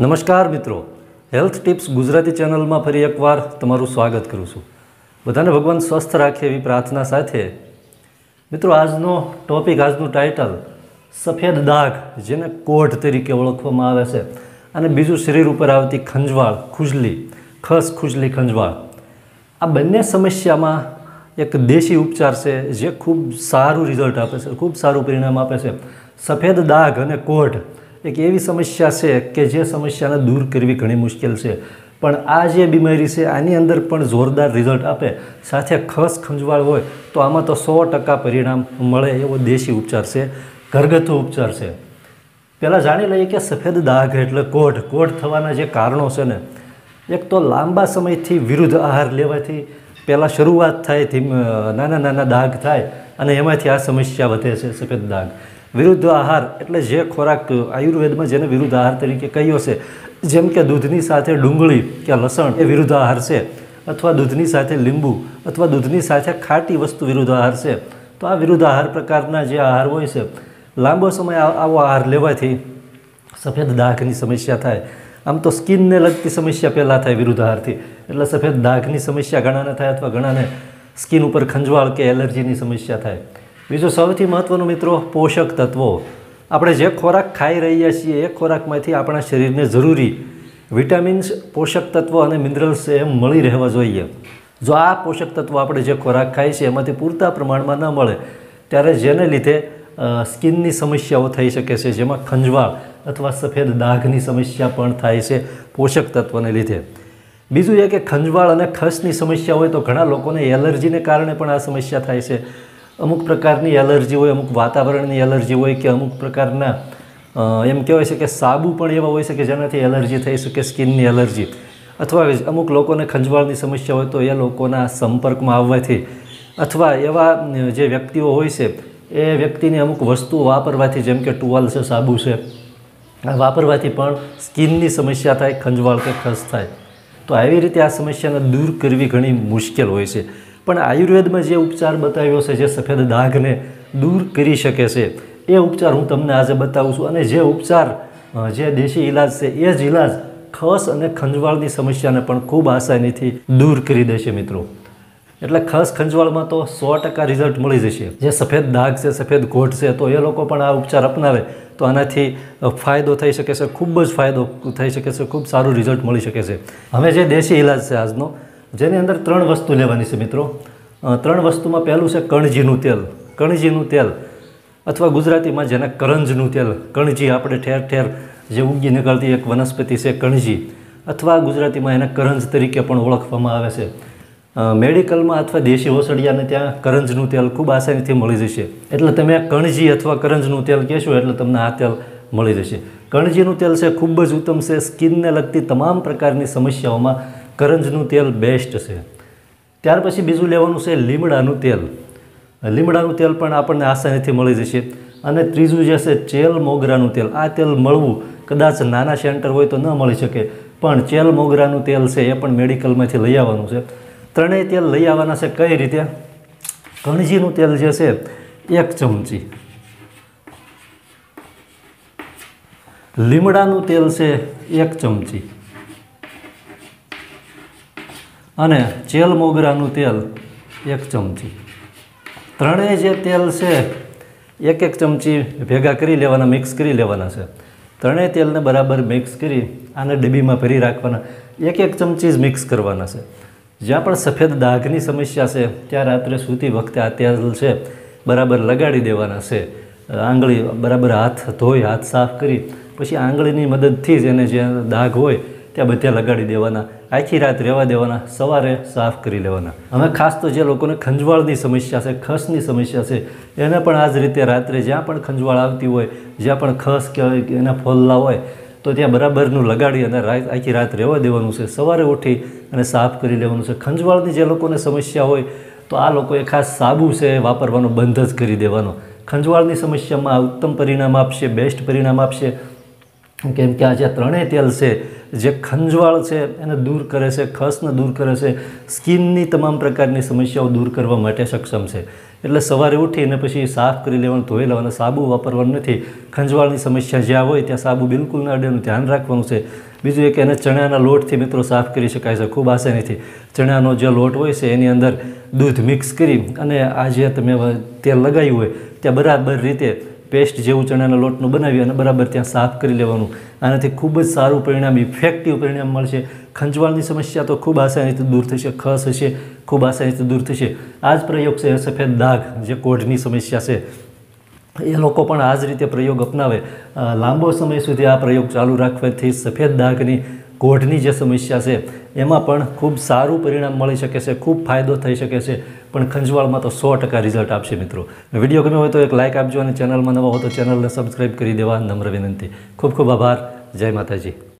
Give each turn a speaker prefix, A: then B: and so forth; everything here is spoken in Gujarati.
A: નમસ્કાર મિત્રો. હેલ્થ ટિપ્સ ગુજરાતી ચેનલમાં ફરી એકવાર તમારું સ્વાગત કરું છું. બધાને ભગવાન સ્વસ્થ રાખે એવી પ્રાર્થના સાથે. મિત્રો, આજનો ટોપિક આજનું ટાઇટલ સફેદ દાગ, જેને કોઢ તરીકે ઓળખવામાં આવે છે. અને બીજું શરીર ઉપર આવતી ખંજવાળ, ખુજલી, ખસ ખુજલી ખંજવાળ. આ બંને સમસ્યામાં એક દેશી ઉપચાર છે, જે ખૂબ સારું રિઝલ્ટ આપે છે, ખૂબ સારું પરિણામ આપે છે. સફેદ દાગ અને કોઢ એક એવી સમસ્યા છે કે જે સમસ્યાને દૂર કરવી ઘણી મુશ્કેલ છે. પણ આ જે બીમારી છે, આની અંદર પણ જોરદાર રિઝલ્ટ આપે. સાથે ખસ ખંજવાળ હોય તો આમાં તો સો ટકા પરિણામ મળે એવો દેશી ઉપચાર છે, ઘરગથ્થુ ઉપચાર છે. પહેલાં જાણી લઈએ કે સફેદ દાગ એટલે કોઢ. કોઢ થવાના જે કારણો છે ને, એક તો લાંબા સમયથી વિરુદ્ધ આહાર લેવાથી પહેલાં શરૂઆત થાય નાના નાના દાગ થાય અને એમાંથી આ સમસ્યા વધે છે, સફેદ દાગ. વિરુદ્ધ આહાર એટલે જે ખોરાક આયુર્વેદમાં જેને વિરુદ્ધ આહાર તરીકે કહ્યો છે, જેમ કે દૂધની સાથે ડુંગળી કે લસણ એ વિરુદ્ધ આહાર છે, અથવા દૂધની સાથે લીંબુ અથવા દૂધની સાથે ખાટી વસ્તુ વિરુદ્ધ આહાર છે, તો આ વિરુદ્ધ આહાર પ્રકારના જે આહાર હોય છે, લાંબો સમય આવો આહાર લેવાથી સફેદ દાગની સમસ્યા થાય. આમ તો સ્કિનને લગતી સમસ્યા પહેલાં થાય વિરુદ્ધ આહારથી, એટલે સફેદ દાગની સમસ્યા ઘણાને થાય અથવા ઘણાને સ્કિન ઉપર ખંજવાળ કે એલર્જીની સમસ્યા થાય. બીજું સૌથી મહત્ત્વનું મિત્રો પોષક તત્વો. આપણે જે ખોરાક ખાઈ રહ્યા છીએ એ ખોરાકમાંથી આપણા શરીરને જરૂરી વિટામિન્સ, પોષક તત્વો અને મિનરલ્સ એ મળી રહેવા જોઈએ. જો આ પોષક તત્વો આપણે જે ખોરાક ખાઈએ છીએ એમાંથી પૂરતા પ્રમાણમાં ન મળે, ત્યારે જેને લીધે સ્કિનની સમસ્યાઓ થઈ શકે છે, જેમાં ખંજવાળ અથવા સફેદ દાગની સમસ્યા પણ થાય છે પોષક તત્વને લીધે. બીજું એ કે ખંજવાળ અને ખસની સમસ્યા હોય તો ઘણા લોકોને એલર્જીને કારણે પણ આ સમસ્યા થાય છે. અમુક પ્રકારની એલર્જી હોય, અમુક વાતાવરણની એલર્જી હોય કે અમુક પ્રકારના એમ કહેવાય છે કે સાબુ પણ એવા હોય છે કે જેનાથી એલર્જી થઈ શકે, સ્કિનની એલર્જી. અથવા અમુક લોકોને ખંજવાળની સમસ્યા હોય તો એ લોકોના સંપર્કમાં આવવાથી અથવા એવા જે વ્યક્તિઓ હોય છે, એ વ્યક્તિની અમુક વસ્તુઓ વાપરવાથી, જેમ કે ટુવાલ છે, સાબુ છે, આ વાપરવાથી પણ સ્કિનની સમસ્યા થાય, ખંજવાળ કે ખસ થાય. તો આવી રીતે આ સમસ્યાને દૂર કરવી ઘણી મુશ્કેલ હોય છે. પણ આયુર્વેદમાં જે ઉપચાર બતાવ્યો છે, જે સફેદ દાગને દૂર કરી શકે છે, એ ઉપચાર હું તમને આજે બતાવું છું. અને જે ઉપચાર જે દેશી ઇલાજ છે, એ જ ઇલાજ ખસ અને ખંજવાળની સમસ્યાને પણ ખૂબ આસાનીથી દૂર કરી દેશે મિત્રો. એટલે ખસ ખંજવાળમાં તો સો ટકા રિઝલ્ટ મળી જશે. જે સફેદ દાગ છે, સફેદ ઘોટ છે, તો એ લોકો પણ આ ઉપચાર અપનાવે, તો આનાથી ફાયદો થઈ શકે છે, ખૂબ જ ફાયદો થઈ શકે છે, ખૂબ સારું રિઝલ્ટ મળી શકે છે. હવે જે દેશી ઇલાજ છે આજનો જેની અંદર ત્રણ વસ્તુ લેવાની છે મિત્રો. ત્રણ વસ્તુમાં પહેલું છે કણજીનું તેલ. કણજીનું તેલ અથવા ગુજરાતીમાં જેને કરંજનું તેલ. કણજી આપણે ઠેર ઠેર જે ઉગી નીકળતી એક વનસ્પતિ છે કણજી અથવા ગુજરાતીમાં એને કરંજ તરીકે પણ ઓળખવામાં આવે છે. મેડિકલમાં અથવા દેશી ઓસડિયાને ત્યાં કરંજનું તેલ ખૂબ આસાનીથી મળી જશે. એટલે તમે કણજી અથવા કરંજનું તેલ કહેશો એટલે તમને આ તેલ મળી જશે. કણજીનું તેલ છે ખૂબ જ ઉત્તમ છે. સ્કિનને લગતી તમામ પ્રકારની સમસ્યાઓમાં કરંજનું તેલ બેસ્ટ છે. ત્યાર પછી બીજું લેવાનું છે લીમડાનું તેલ. લીમડાનું તેલ પણ આપણને આસાનીથી મળી જશે. અને ત્રીજું જે છે ચેલ મોગરાનું તેલ. આ તેલ મળવું કદાચ નાના સેન્ટર હોય તો ન મળી શકે, પણ ચેલ મોગરાનું તેલ છે એ પણ મેડિકલમાંથી લઈ આવવાનું છે. ત્રણેય તેલ લઈ આવવાના છે કઈ રીતે? કણજીનું તેલ જે છે એક ચમચી. લીમડાનું તેલ છે એક ચમચી. અને ચેલ મોગરાનું તેલ એક ચમચી. ત્રણેય જે તેલ છે, એક એક ચમચી ભેગા કરી લેવાના, મિક્સ કરી લેવાના છે. ત્રણેય તેલને બરાબર મિક્સ કરી આને ડબ્બીમાં ભરી રાખવાના. એક એક ચમચી જ મિક્સ કરવાના છે. જ્યાં પણ સફેદ દાગની સમસ્યા છે, ત્યાં રાત્રે સૂતી વખતે આ તેલ છે, બરાબર લગાડી દેવાના છે. આંગળી બરાબર હાથ ધોઈ, હાથ સાફ કરી, પછી આંગળીની મદદથી જ એને જે દાગ હોય, ત્યાં બધા લગાડી દેવાના. આખી રાત રહેવા દેવાના, સવારે સાફ કરી લેવાના. હવે ખાસ તો જે લોકોને ખંજવાળની સમસ્યા છે, ખસની સમસ્યા છે, એને પણ આ જ રીતે રાત્રે જ્યાં પણ ખંજવાળ આવતી હોય, જ્યાં પણ ખસ કે એના ફોલ્લા હોય, તો ત્યાં બરાબરનું લગાડી અને આખી રાત રહેવા દેવાનું છે. સવારે ઉઠી અને સાફ કરી લેવાનું છે. ખંજવાળની જે લોકોને સમસ્યા હોય, તો આ લોકોએ ખાસ સાબુ છે વાપરવાનો, બંધ જ કરી દેવાનો. ખંજવાળની સમસ્યામાં ઉત્તમ પરિણામ આપશે બેસ્ટ પરિણામ આપશે. કેમ કે આ જે ત્રણેય તેલ છે, જે ખંજવાળ છે, એને દૂર કરે છે, ખસને દૂર કરે છે, સ્કિનની તમામ પ્રકારની સમસ્યાઓ દૂર કરવા માટે સક્ષમ છે. એટલે સવારે ઉઠીને પછી સાફ કરી લેવાનું, ધોઈ લેવાનું, સાબુ વાપરવાનું નથી. ખંજવાળની સમસ્યા જ્યાં હોય ત્યાં સાબુ બિલકુલ ન અડેનું ધ્યાન રાખવાનું છે. બીજું એક એને ચણાના લોટથી મિત્રો સાફ કરી શકાય છે, ખૂબ આસાનીથી ચણાનો જે લોટ હોય છે, એની અંદર દૂધ મિક્સ કરી અને આ જે તમે તેલ લગાવ્યું હોય, ત્યાં બરાબર રીતે પેસ્ટ જેવું ચણાના લોટનું બનાવી અને બરાબર ત્યાં સાફ કરી લેવાનું. આનાથી ખૂબ જ સારું પરિણામ ઇફેક્ટિવ પરિણામ મળશે. ખંજવાળની સમસ્યા તો ખૂબ આસાનીથી દૂર થશે, ખસ હશે, ખૂબ આસાનીથી દૂર થશે. આ જ પ્રયોગ છે સફેદ દાગ, જે કોઢની સમસ્યા છે. એ લોકો પણ આ જ રીતે પ્રયોગ અપનાવે. લાંબો સમય સુધી આ પ્રયોગ ચાલુ રાખવાથી સફેદ દાગની કોઢની જે સમસ્યા છે, એમાં પણ ખૂબ સારું પરિણામ મળી શકે છે, ખૂબ ફાયદો થઈ શકે છે, પણ ખંજવાળમાં તો સો ટકા રિઝલ્ટ આપશે મિત્રો. વીડિયો ગમ્યો હોય તો એક લાઇક આપજો અને ચેનલમાં નવા હો તો ચેનલને સબસ્ક્રાઈબ કરી દેવા. નમ્ર વિનંતી. ખૂબ ખૂબ આભાર. જય માતાજી.